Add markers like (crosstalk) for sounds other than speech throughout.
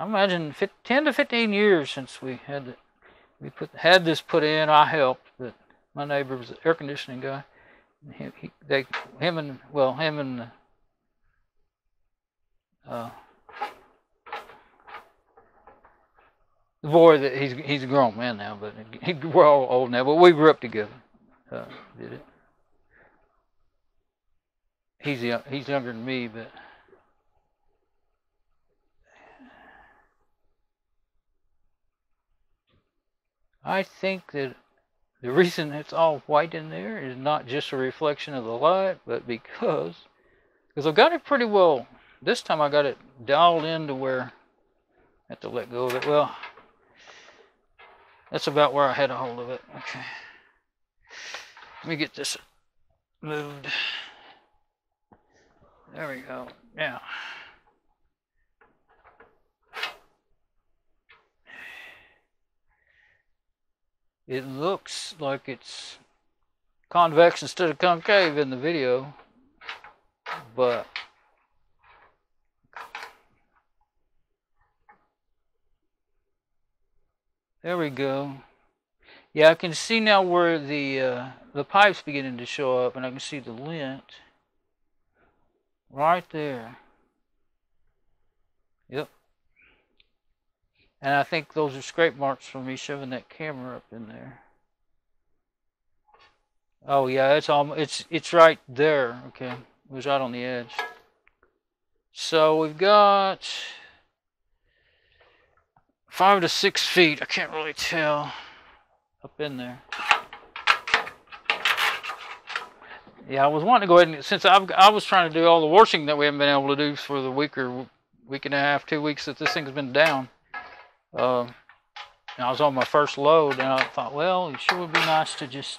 I imagine 50, 10 to 15 years since we had it. We put had this put in. I helped, but my neighbor was an air conditioning guy. He, he, they, him and well, him and uh, the boy that he's he's a grown man now, but he, (laughs) we're all old now. But we grew up together. Uh, did it? He's he's younger than me, but I think that the reason it's all white in there is not just a reflection of the light, but because because I've got it pretty well. This time I got it dialed in to where I have to let go of it. Well, that's about where I had a hold of it. Okay. Let me get this moved. There we go. Yeah. It looks like it's convex instead of concave in the video, but there we go. Yeah, I can see now where the uh, the pipe's beginning to show up, and I can see the lint right there. Yep. And I think those are scrape marks from me shoving that camera up in there. Oh yeah, it's all it's it's right there. Okay, it was right on the edge. So we've got five to six feet. I can't really tell up in there. Yeah, I was wanting to go ahead and since I've I was trying to do all the washing that we haven't been able to do for the week or week and a half, two weeks that this thing's been down. Uh, and I was on my first load, and I thought, well, it sure would be nice to just.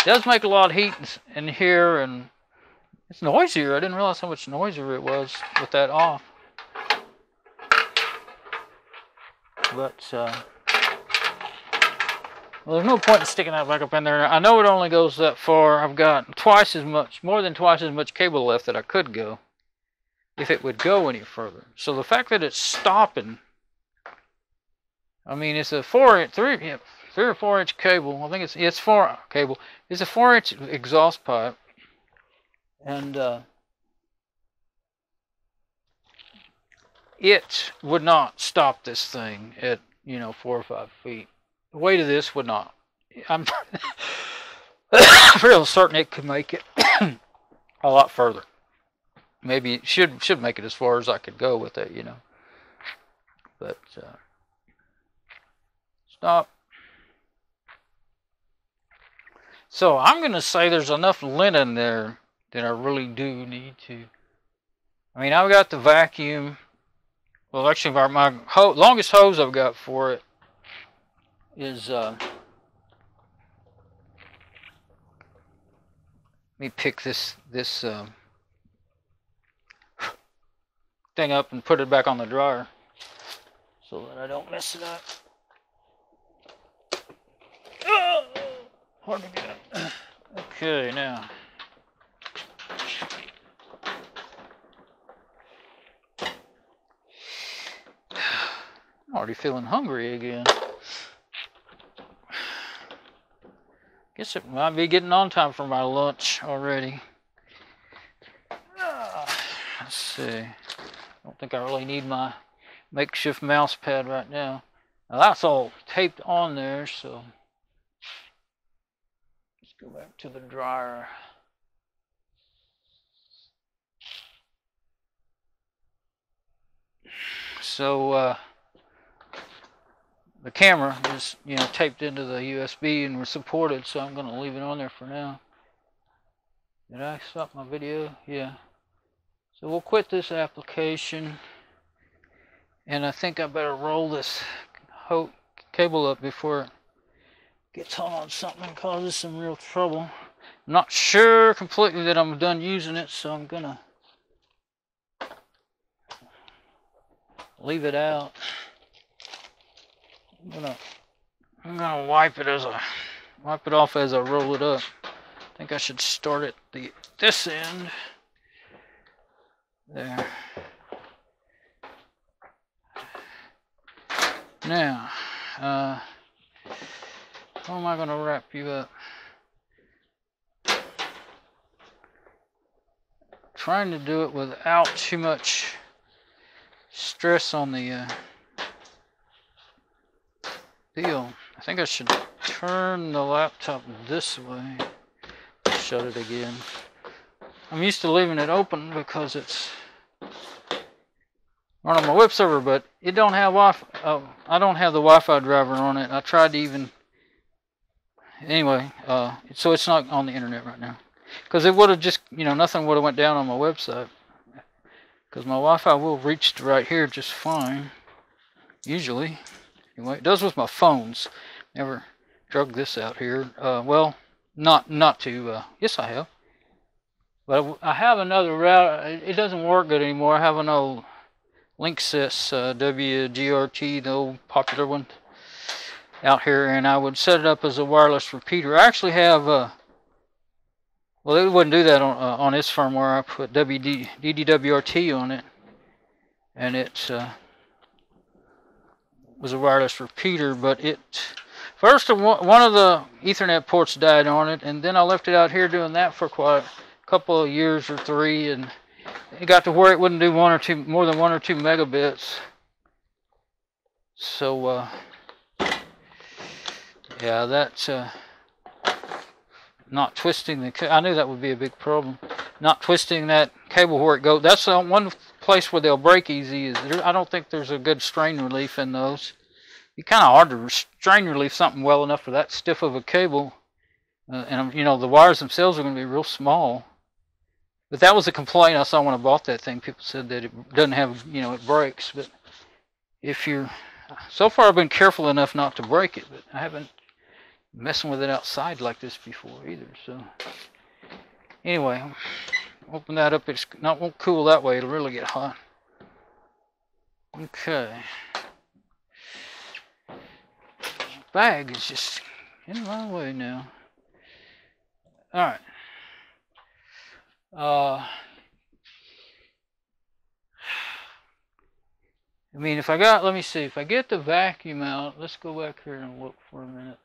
It does make a lot of heat in here, and it's noisier. I didn't realize how much noisier it was with that off. But uh, well, there's no point in sticking that back up in there. I know it only goes that far. I've got twice as much, more than twice as much cable left that I could go if it would go any further. So the fact that it's stopping I mean, it's a four inch, three, yeah, three or four inch cable. I think it's it's four cable. It's a four inch exhaust pipe, and uh, it would not stop this thing at you know four or five feet. The weight of this would not. I'm (coughs) real certain it could make it (coughs) a lot further. Maybe it should should make it as far as I could go with it, you know. But. Uh, Stop. So I'm going to say there's enough linen there that I really do need to. I mean, I've got the vacuum. Well, actually, my, my ho longest hose I've got for it is. Uh, let me pick this this uh, thing up and put it back on the dryer so that I don't mess it up. Hard to get up. Okay, now. I'm already feeling hungry again. Guess it might be getting on time for my lunch already. let's see. I don't think I really need my makeshift mouse pad right now. Now that's all taped on there, so Go back to the dryer. So uh, the camera is, you know, taped into the USB and we're supported, so I'm going to leave it on there for now. Did I stop my video? Yeah. So we'll quit this application. And I think I better roll this cable up before gets hung on something and causes some real trouble. I'm not sure completely that I'm done using it, so I'm gonna leave it out. I'm gonna I'm gonna wipe it as a wipe it off as I roll it up. I think I should start at the this end. There. Now, uh, how am I going to wrap you up? Trying to do it without too much stress on the uh, deal. I think I should turn the laptop this way. Shut it again. I'm used to leaving it open because it's on my web server, but it don't have Wi-Fi. Uh, I don't have the Wi-Fi driver on it. I tried to even. Anyway, uh, so it's not on the internet right now, because it would have just, you know, nothing would have went down on my website, because my Wi-Fi will reach to right here just fine, usually. Anyway, it does with my phones. Never drug this out here. Uh, well, not not to. Uh, yes, I have. But I have another route. It doesn't work good anymore. I have an old Linksys uh, WGRT, the old popular one, out here, and I would set it up as a wireless repeater. I actually have. a, well, it wouldn't do that on uh, on this firmware. I put WD, DDWRT on it, and it uh, was a wireless repeater. But it first one of the Ethernet ports died on it, and then I left it out here doing that for quite a couple of years or three, and it got to where it wouldn't do one or two more than one or two megabits. So, uh, yeah, that's uh, not twisting the. I knew that would be a big problem. Not twisting that cable where it goes. That's the one place where they'll break easy. Is there, I don't think there's a good strain relief in those. You kind of hard to strain relief something well enough for that stiff of a cable. Uh, and you know the wires themselves are going to be real small. But that was a complaint I saw when I bought that thing. People said that it doesn't have, you know, it breaks. But if you're, so far I've been careful enough not to break it, but I haven't messing with it outside like this before either. So anyway, open that up. It's not won't cool that way. It'll really get hot. Okay. Bag is just in my way now. All right. Uh, I mean, if I got, let me see, if I get the vacuum out, let's go back here and look for a minute.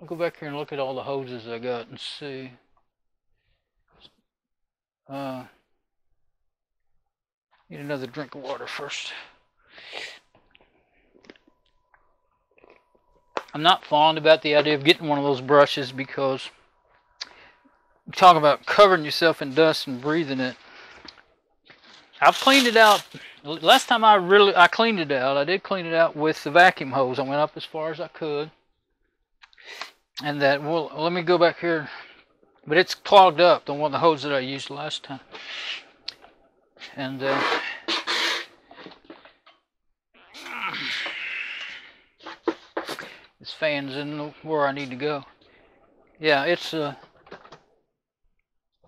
I'll go back here and look at all the hoses I got and see. Uh, need another drink of water first. I'm not fond about the idea of getting one of those brushes because you talk about covering yourself in dust and breathing it. I've cleaned it out. Last time I really I cleaned it out, I did clean it out with the vacuum hose. I went up as far as I could. And that well let me go back here. But it's clogged up, the one the hose that I used last time. And uh, This fan's in where I need to go. Yeah, it's uh,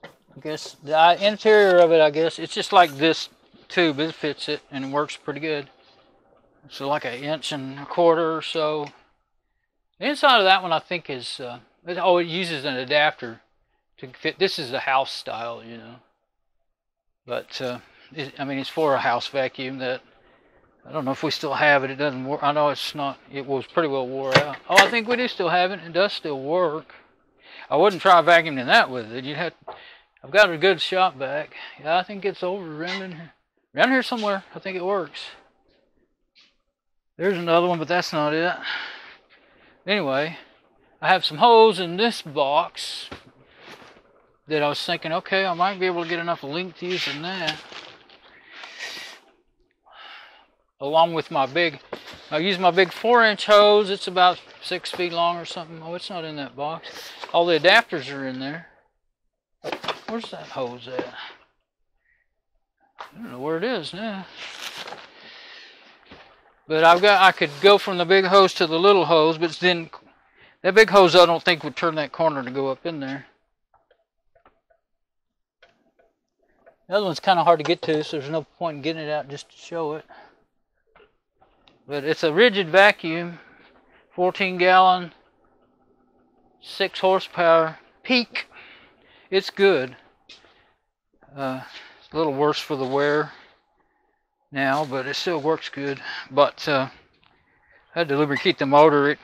I guess the interior of it, I guess it's just like this tube. It fits it and it works pretty good. So like an inch and a quarter or so. The inside of that one, I think is uh, it, oh, it uses an adapter to fit. This is a house style, you know. But uh, it, I mean, it's for a house vacuum that I don't know if we still have it. It doesn't work. I know it's not. It was pretty well wore out. Oh, I think we do still have it. It does still work. I wouldn't try vacuuming that with it. You have. I've got a good shot back. Yeah, I think it's over around here. Around here somewhere. I think it works. There's another one, but that's not it. Anyway, I have some holes in this box that I was thinking, okay, I might be able to get enough length using that along with my big, I use my big four inch hose. It's about six feet long or something. Oh, it's not in that box. All the adapters are in there. Where's that hose at? I don't know where it is now. But I've got, I could go from the big hose to the little hose, but then that big hose I don't think would turn that corner to go up in there. The other one's kind of hard to get to, so there's no point in getting it out just to show it. But it's a Ridgid vacuum, 14 gallon, 6 horsepower, peak. It's good. Uh, it's a little worse for the wear. Now, but it still works good. But uh, I had to lubricate the motor. It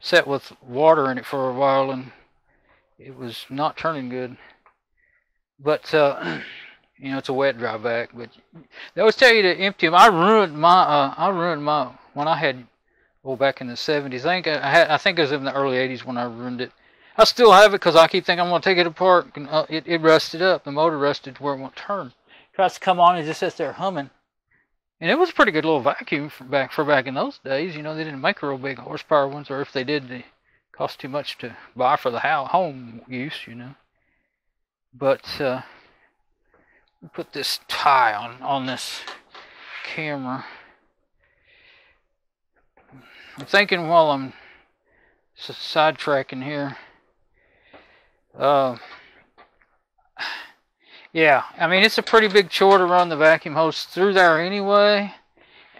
sat with water in it for a while, and it was not turning good. But uh, (clears throat) you know, it's a wet dry back. But they always tell you to empty them. I ruined my. Uh, I ruined my when I had. Well, back in the 70s, I think I had. I think it was in the early 80s when I ruined it. I still have it because I keep thinking I'm going to take it apart. And, uh, it, it rusted up. The motor rusted to where it won't turn. It Tries to come on and just sits there humming. And it was a pretty good little vacuum for back for back in those days. You know, they didn't make real big horsepower ones, or if they did, they cost too much to buy for the home use. You know. But uh, put this tie on on this camera. I'm thinking while I'm sidetracking here. Uh, yeah, I mean, it's a pretty big chore to run the vacuum hose through there anyway.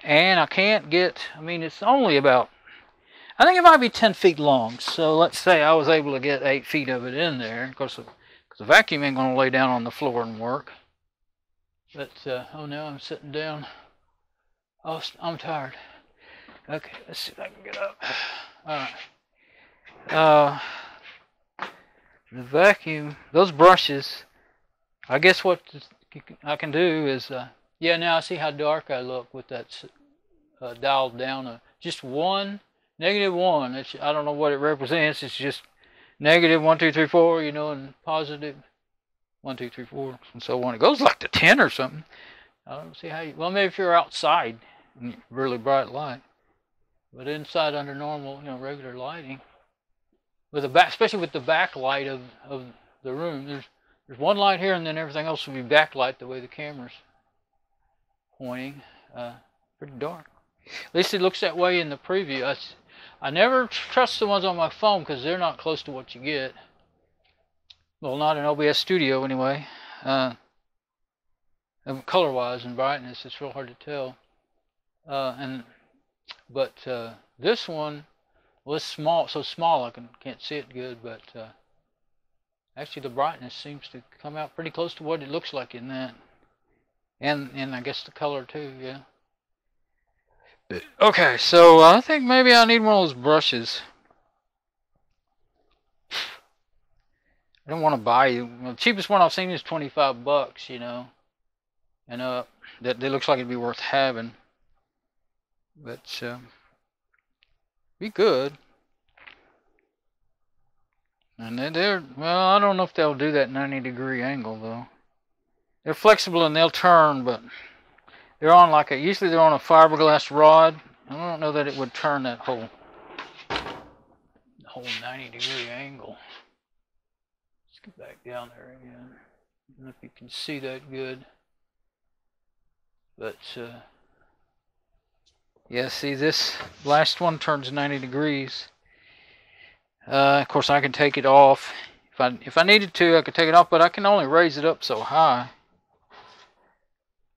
And I can't get, I mean, it's only about, I think it might be 10 feet long. So let's say I was able to get 8 feet of it in there. Of course, the vacuum ain't going to lay down on the floor and work. But, uh, oh, no, I'm sitting down. Oh, I'm tired. Okay, let's see if I can get up. All right. Uh, the vacuum, those brushes, I guess what I can do is, uh, yeah, now I see how dark I look with that uh, dialed down. Uh, just one, negative one. It's, I don't know what it represents. It's just negative one, two, three, four, you know, and positive one, two, three, four, and so on. It goes like to 10 or something. I don't see how you, well, maybe if you're outside in really bright light. But inside under normal, you know, regular lighting, with back, especially with the backlight of, of the room, there's there's one light here, and then everything else will be backlight the way the camera's pointing. Uh, pretty dark. At least it looks that way in the preview. I, I never trust the ones on my phone because they're not close to what you get. Well, not in OBS Studio anyway. Uh, color-wise and brightness, it's real hard to tell. Uh, and but uh, this one was small, so small I can, can't see it good. But uh, actually, the brightness seems to come out pretty close to what it looks like in that, and and I guess the color too. Yeah. Okay, so I think maybe I need one of those brushes. I don't want to buy you. The cheapest one I've seen is 25 bucks, you know. And uh, that, that looks like it'd be worth having. But, uh, be good. And they're, well, I don't know if they'll do that 90 degree angle, though. They're flexible and they'll turn, but they're on like a, usually they're on a fiberglass rod. I don't know that it would turn that whole, whole 90 degree angle Let's get back down there again. I don't know if you can see that good. But, uh, yeah, see this last one turns 90 degrees. Uh, of course, I can take it off. If I, if I needed to, I could take it off, but I can only raise it up so high.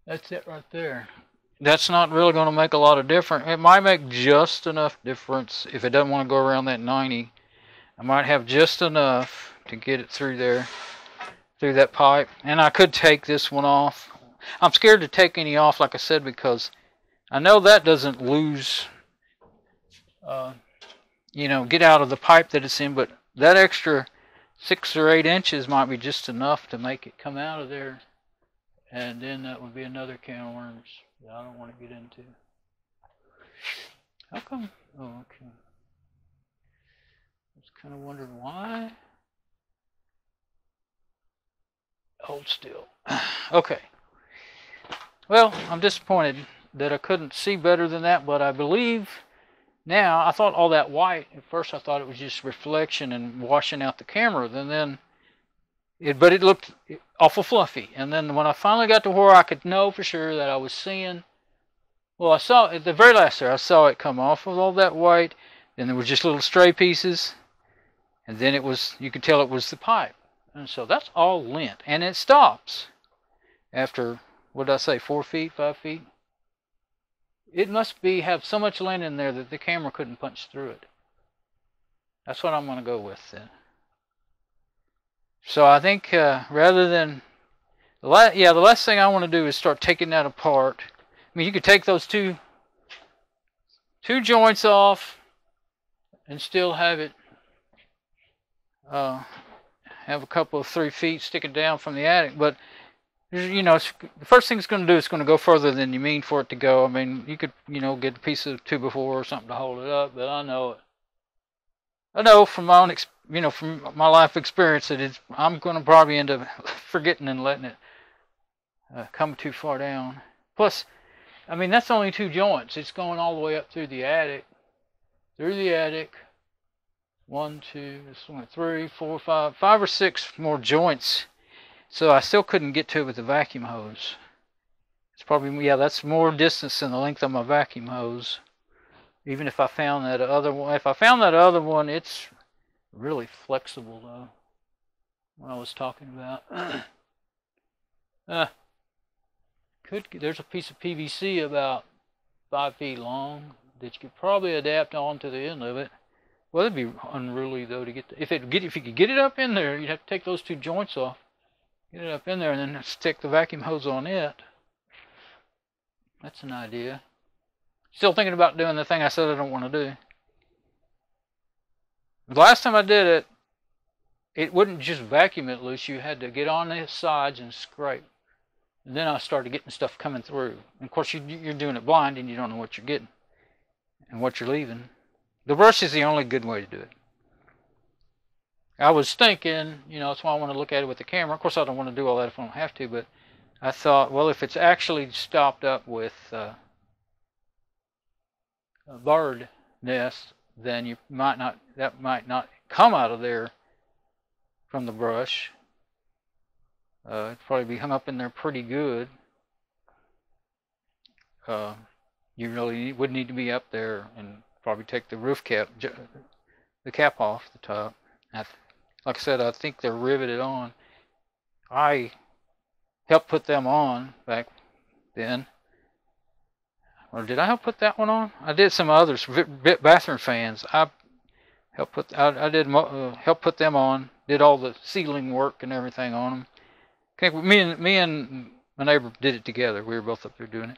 That's it right there. That's not really going to make a lot of difference. It might make just enough difference if it doesn't want to go around that 90. I might have just enough to get it through there, through that pipe. And I could take this one off. I'm scared to take any off, like I said, because I know that doesn't lose, uh, you know, get out of the pipe that it's in, but that extra six or eight inches might be just enough to make it come out of there. And then that would be another can of worms that I don't want to get into. How come? Oh, okay. I was kind of wondering why. hold still. (clears throat) okay. Well, I'm disappointed that I couldn't see better than that, but I believe now, I thought all that white, at first I thought it was just reflection and washing out the camera, and then it, but it looked awful fluffy. And then when I finally got to where I could know for sure that I was seeing, well, I saw at the very last there, I saw it come off with all that white, then there were just little stray pieces, and then it was, you could tell it was the pipe. And so that's all lint. And it stops after, what did I say, four feet, five feet? It must be have so much lint in there that the camera couldn't punch through it. That's what I'm going to go with then. So I think uh, rather than, yeah, the last thing I want to do is start taking that apart, I mean, you could take those two two joints off and still have it uh, have a couple of three feet sticking down from the attic. But you know, the first thing it's going to do is going to go further than you mean for it to go. I mean, you could you know get a piece of two before or something to hold it up, but I know it. I know from my own, you know, from my life experience that it's, I'm going to probably end up (laughs) forgetting and letting it uh, come too far down. Plus, I mean, that's only two joints. It's going all the way up through the attic, through the attic. One, two, this one, three, four, five, five or six more joints. So I still couldn't get to it with the vacuum hose. It's probably, yeah, that's more distance than the length of my vacuum hose. Even if I found that other one, if I found that other one, it's really flexible though. What I was talking about. (clears throat) uh, could there's a piece of PVC about five feet long that you could probably adapt onto the end of it. Well, it'd be unruly though to get the, if it get if you could get it up in there, you'd have to take those two joints off, get it up in there, and then stick the vacuum hose on it. That's an idea. Still thinking about doing the thing I said I don't want to do. The last time I did it, it wouldn't just vacuum it loose. You had to get on the sides and scrape. And then I started getting stuff coming through. And of course, you, you're doing it blind and you don't know what you're getting and what you're leaving. The brush is the only good way to do it. I was thinking, you know, that's why I want to look at it with the camera. Of course, I don't want to do all that if I don't have to, but I thought, well, if it's actually stopped up with uh, a bird nest, then you might not, that might not come out of there from the brush. Uh, it'd probably be hung up in there pretty good. Uh, you really would need to be up there and probably take the roof cap, the cap off the top. I, like I said, I think they're riveted on. I helped put them on back then. Or did I help put that one on? I did some others, bathroom fans. I helped put I, I did uh, help put them on. Did all the ceiling work and everything on them. Okay, me and me and my neighbor did it together. We were both up there doing it.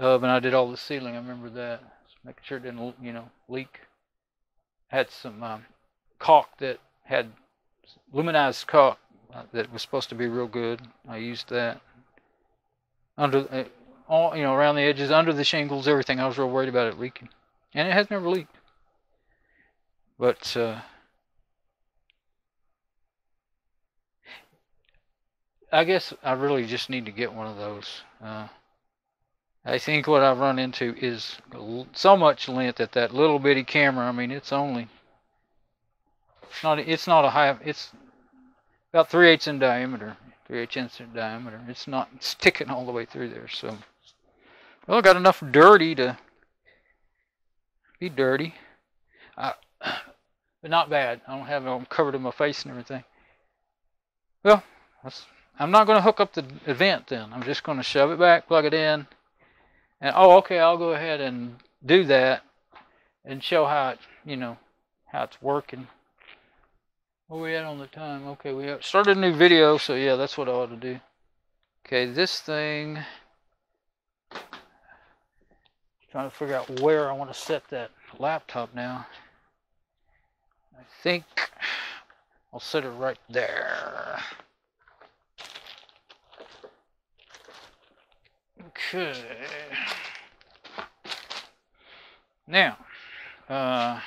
Uh, and I did all the ceiling. I remember that making sure it didn't, you know, leak. Had some um, caulk that had luminized caulk that was supposed to be real good. I used that under, uh, all you know, around the edges, under the shingles, everything. I was real worried about it leaking, and it has never leaked. But uh, I guess I really just need to get one of those. Uh, I think what I've run into is so much lint that that little bitty camera. I mean, it's only not it's not a high. It's about three eighths in diameter, three eighths inch in diameter. It's not sticking all the way through there. So, well, got enough dirty to be dirty, (coughs) but not bad. I don't have them covered in my face and everything. Well, I'm not going to hook up the event then. I'm just going to shove it back, plug it in and oh, okay, I'll go ahead and do that and show how it, you know, how it's working. Where we at on the time? Okay, we have started a new video, so yeah, that's what I ought to do. Okay, this thing. Trying to figure out where I want to set that laptop now. I think I'll set it right there. Okay. Now, uh,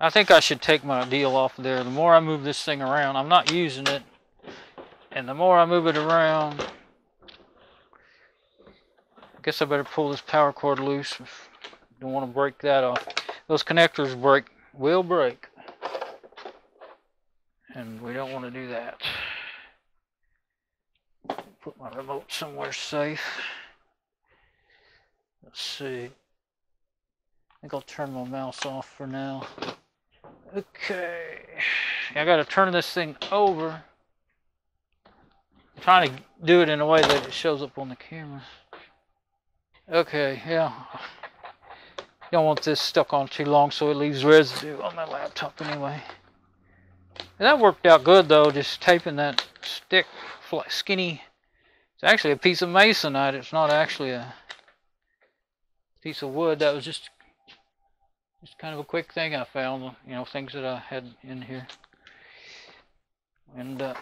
I think I should take my deal off there. The more I move this thing around, I'm not using it, and the more I move it around, I guess I better pull this power cord loose. Don't want to break that off. Those connectors break, will break, and we don't want to do that. Put my remote somewhere safe. Let's see. I think I'll turn my mouse off for now. Okay. I gotta turn this thing over. I'm trying to do it in a way that it shows up on the camera. Okay, yeah. Don't want this stuck on too long so it leaves residue on my laptop anyway. And that worked out good though, just taping that stick, skinny It's actually a piece of masonite. It's not actually a piece of wood. That was just just kind of a quick thing I found. You know, things that I had in here. And uh,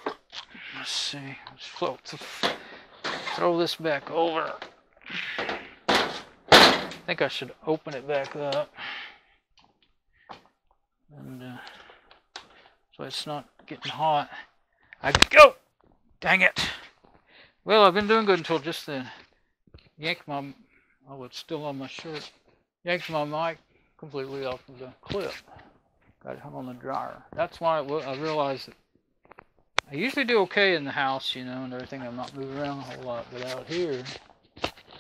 let's see. Let's float. Throw this back over. I think I should open it back up. And uh, so it's not getting hot. I go! Dang it! Well, I've been doing good until just then. Yanked my, oh, it's still on my shirt. Yanked my mic completely off of the clip. Got it hung on the dryer. That's why I realized that I usually do okay in the house, you know, and everything. I'm not moving around a whole lot, but out here,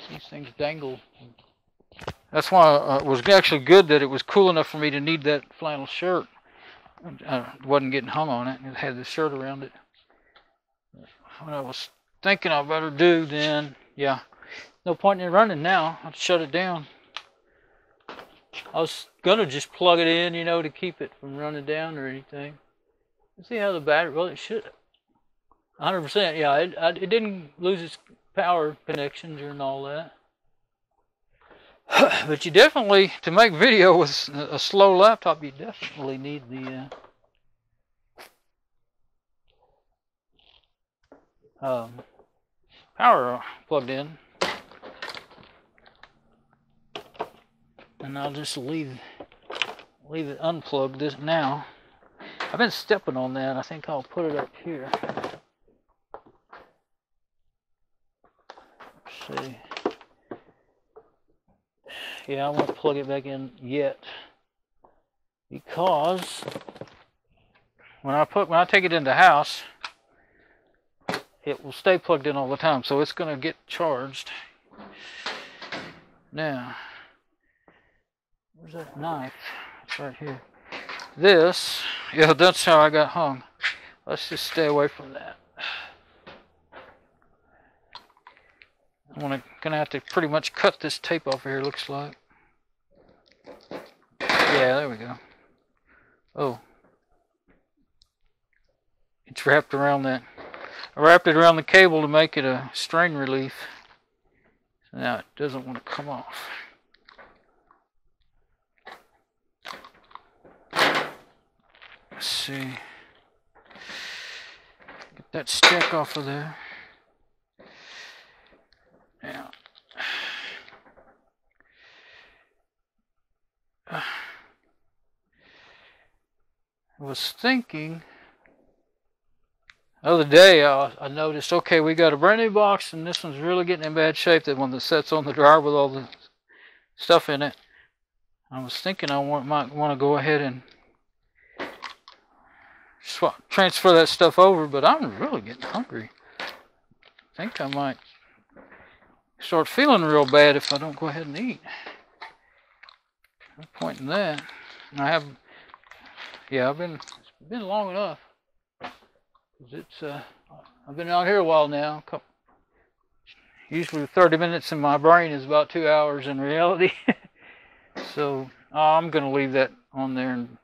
these things dangle. That's why uh, it was actually good that it was cool enough for me to need that flannel shirt. I wasn't getting hung on it. It had the shirt around it. What I was thinking I better do then, yeah, no point in running now. I'll shut it down. I was gonna just plug it in, you know, to keep it from running down or anything. See how the battery, well, it should, 100%, yeah, it, it didn't lose its power connections or all that. (sighs) but you definitely, to make video with a slow laptop, you definitely need the uh, um, power plugged in. And I'll just leave leave it unplugged this now. I've been stepping on that. I think I'll put it up here. Let's see. Yeah, I won't plug it back in yet because when I put when I take it in the house, it will stay plugged in all the time, so it's going to get charged. Now, where's that knife? It's right here. This, yeah, that's how I got hung. Let's just stay away from that. I'm gonna have to pretty much cut this tape off here, looks like. Yeah, there we go. Oh. It's wrapped around that I wrapped it around the cable to make it a strain relief. Now it doesn't want to come off. Let's see. Get that stick off of there. Now. I was thinking other day uh, I noticed, okay, we got a brand new box and this one's really getting in bad shape. That one that sets on the dryer with all the stuff in it. I was thinking I want, might want to go ahead and transfer that stuff over, but I'm really getting hungry. I think I might start feeling real bad if I don't go ahead and eat. No point in that. I have, yeah, I've been, it's been long enough. It's uh, I've been out here a while now. Usually 30 minutes in my brain is about two hours in reality. (laughs) so I'm going to leave that on there and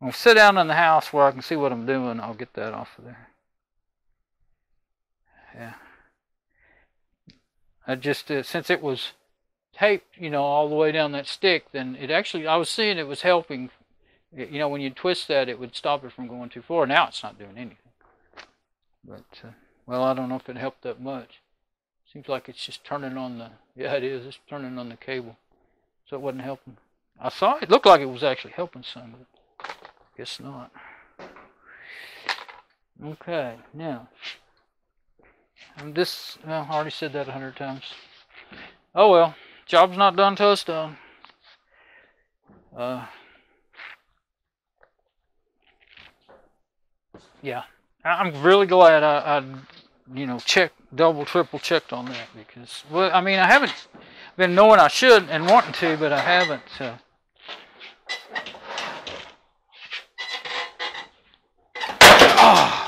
I'll sit down in the house where I can see what I'm doing. I'll get that off of there. Yeah. I just, uh, since it was taped, you know, all the way down that stick, then it actually, I was seeing it was helping. You know, when you twist that, it would stop it from going too far. Now it's not doing anything. But, uh, well, I don't know if it helped that much. Seems like it's just turning on the, yeah, it is. It's turning on the cable. So it wasn't helping. I saw it looked like it was actually helping some, guess not. Okay, now, and this, well, I already said that a hundred times. Oh well, job's not done till it's done. Uh, yeah. I'm really glad I, I, you know, checked, double, triple checked on that because, well, I mean, I haven't been knowing I should and wanting to, but I haven't. So. Ah!